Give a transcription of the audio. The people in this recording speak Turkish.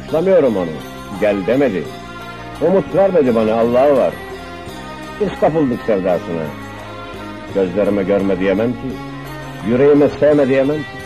suçlamıyorum onu. Gel demedi. Umut vermedi bana, Allah'ı var. Biz kapıldık sevdasına. Gözlerime görme diyemem ki. Yüreğime sevme diyemem ki.